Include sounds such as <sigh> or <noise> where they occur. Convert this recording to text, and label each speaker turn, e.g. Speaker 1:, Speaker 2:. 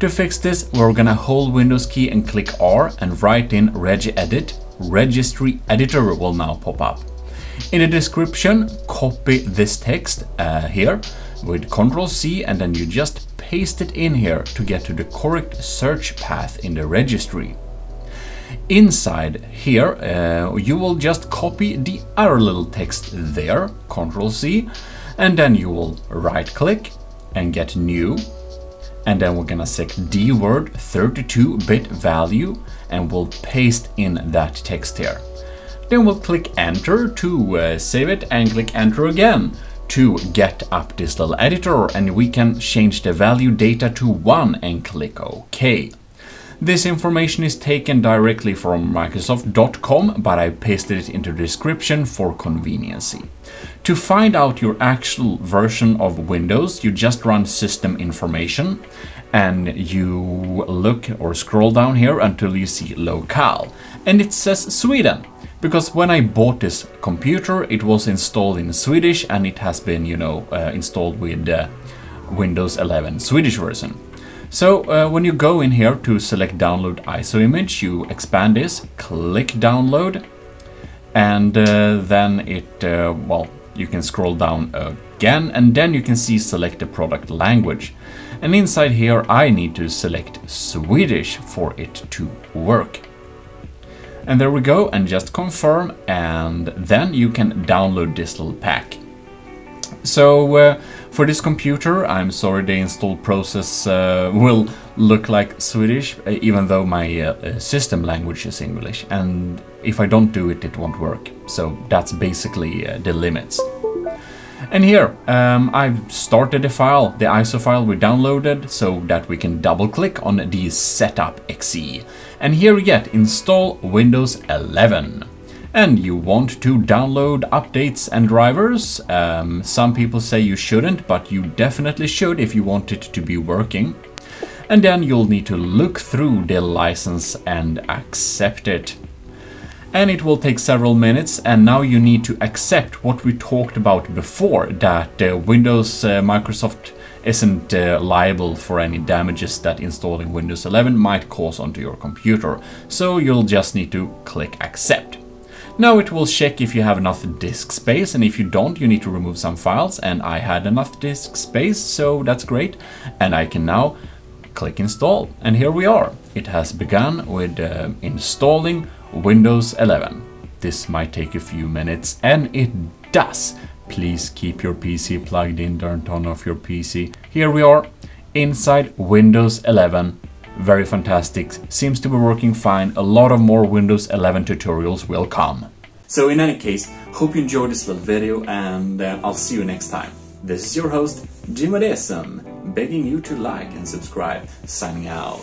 Speaker 1: To fix this, we're gonna hold Windows key and click R and write in regedit. Registry editor will now pop up. In the description, copy this text uh, here with Ctrl C and then you just paste it in here to get to the correct search path in the registry. Inside here, uh, you will just copy the other little text there, Ctrl C, and then you will right click and get new. And then we're gonna select DWORD 32-bit value and we'll paste in that text here. Then we'll click enter to uh, save it and click enter again to get up this little editor and we can change the value data to 1 and click OK. This information is taken directly from Microsoft.com, but I pasted it into the description for conveniency. To find out your actual version of Windows, you just run system information and you look or scroll down here until you see locale and it says Sweden because when I bought this computer it was installed in Swedish and it has been you know uh, installed with uh, Windows 11 Swedish version. So uh, when you go in here to select download ISO image you expand this, click download and uh, then it uh, well you can scroll down again and then you can see select the product language. And inside here I need to select Swedish for it to work. And there we go, and just confirm, and then you can download this little pack. So uh, for this computer, I'm sorry the install process uh, <laughs> will look like Swedish, uh, even though my uh, uh, system language is English. And if I don't do it, it won't work. So that's basically uh, the limits. And here, um, I've started the file, the ISO file we downloaded, so that we can double click on the setup exe. And here we get install Windows 11. And you want to download updates and drivers. Um, some people say you shouldn't, but you definitely should if you want it to be working. And then you'll need to look through the license and accept it and it will take several minutes and now you need to accept what we talked about before that uh, Windows uh, Microsoft isn't uh, liable for any damages that installing Windows 11 might cause onto your computer so you'll just need to click accept. Now it will check if you have enough disk space and if you don't you need to remove some files and I had enough disk space so that's great and I can now click install and here we are. It has begun with uh, installing Windows 11. This might take a few minutes, and it does. Please keep your PC plugged in, don't turn off your PC. Here we are, inside Windows 11. Very fantastic, seems to be working fine. A lot of more Windows 11 tutorials will come. So in any case, hope you enjoyed this little video and uh, I'll see you next time. This is your host, GMODISM, begging you to like and subscribe, signing out.